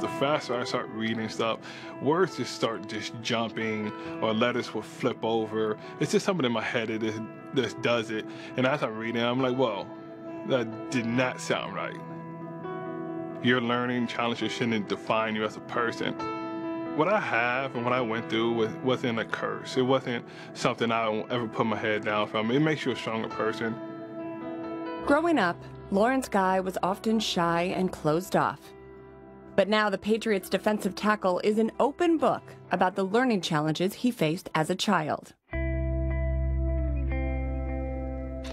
The faster I start reading stuff, words just start just jumping or letters will flip over. It's just something in my head that just, does it. And as I'm reading, I'm like, whoa, that did not sound right. Your learning challenges shouldn't define you as a person. What I have and what I went through was, wasn't a curse. It wasn't something I will ever put my head down from. It makes you a stronger person. Growing up, Lawrence Guy was often shy and closed off. But now the Patriots defensive tackle is an open book about the learning challenges he faced as a child.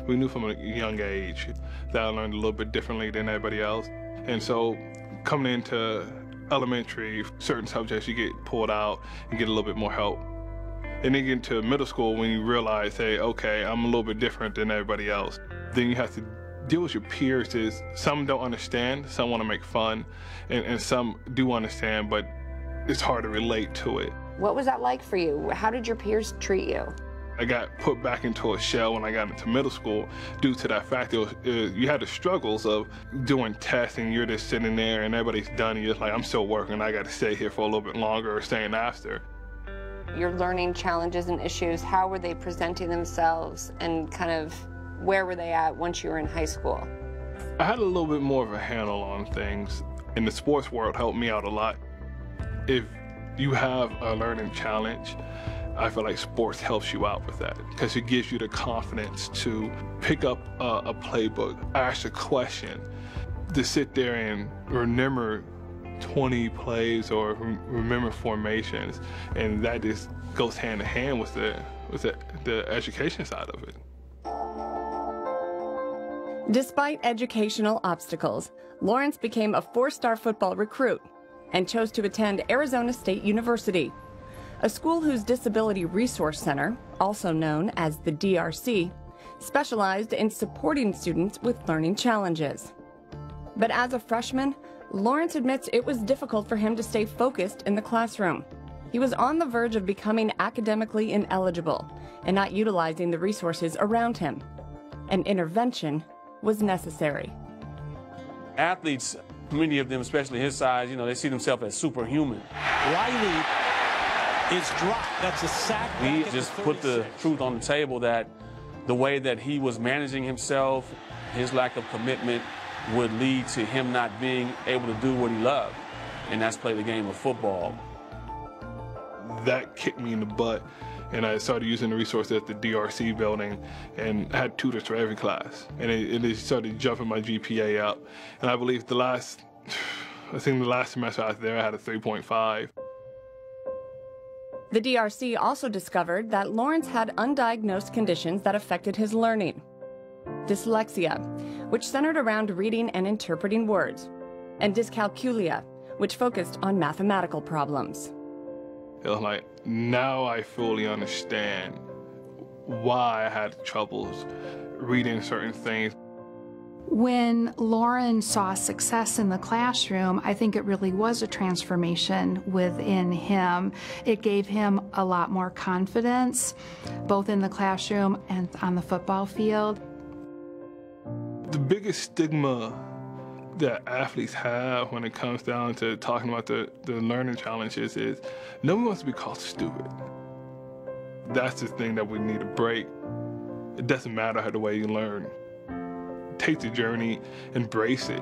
We knew from a young age that I learned a little bit differently than everybody else. And so coming into elementary, certain subjects you get pulled out and get a little bit more help. And then get into middle school when you realize, hey, okay, I'm a little bit different than everybody else. Then you have to deal with your peers is some don't understand, some want to make fun, and, and some do understand, but it's hard to relate to it. What was that like for you? How did your peers treat you? I got put back into a shell when I got into middle school due to that fact. It was, it, you had the struggles of doing tests and you're just sitting there and everybody's done and you're just like, I'm still working. I got to stay here for a little bit longer or staying after. Your learning challenges and issues, how were they presenting themselves and kind of where were they at once you were in high school? I had a little bit more of a handle on things, and the sports world helped me out a lot. If you have a learning challenge, I feel like sports helps you out with that because it gives you the confidence to pick up a, a playbook, ask a question, to sit there and remember 20 plays or remember formations, and that just goes hand in hand with the with the, the education side of it. Despite educational obstacles, Lawrence became a four-star football recruit and chose to attend Arizona State University, a school whose Disability Resource Center, also known as the DRC, specialized in supporting students with learning challenges. But as a freshman, Lawrence admits it was difficult for him to stay focused in the classroom. He was on the verge of becoming academically ineligible and not utilizing the resources around him. An intervention was necessary. Athletes, many of them, especially his size, you know, they see themselves as superhuman. Riley is dropped. That's a sack. He just put the truth on the table that the way that he was managing himself, his lack of commitment, would lead to him not being able to do what he loved, and that's play the game of football. That kicked me in the butt and I started using the resources at the DRC building and had tutors for every class. And it, it started jumping my GPA up. And I believe the last, I think the last semester I was there, I had a 3.5. The DRC also discovered that Lawrence had undiagnosed conditions that affected his learning. Dyslexia, which centered around reading and interpreting words, and dyscalculia, which focused on mathematical problems. It was like, now I fully understand why I had troubles reading certain things. When Lawrence saw success in the classroom, I think it really was a transformation within him. It gave him a lot more confidence, both in the classroom and on the football field. The biggest stigma that athletes have when it comes down to talking about the, the learning challenges is no one wants to be called stupid. That's the thing that we need to break. It doesn't matter how the way you learn. Take the journey, embrace it.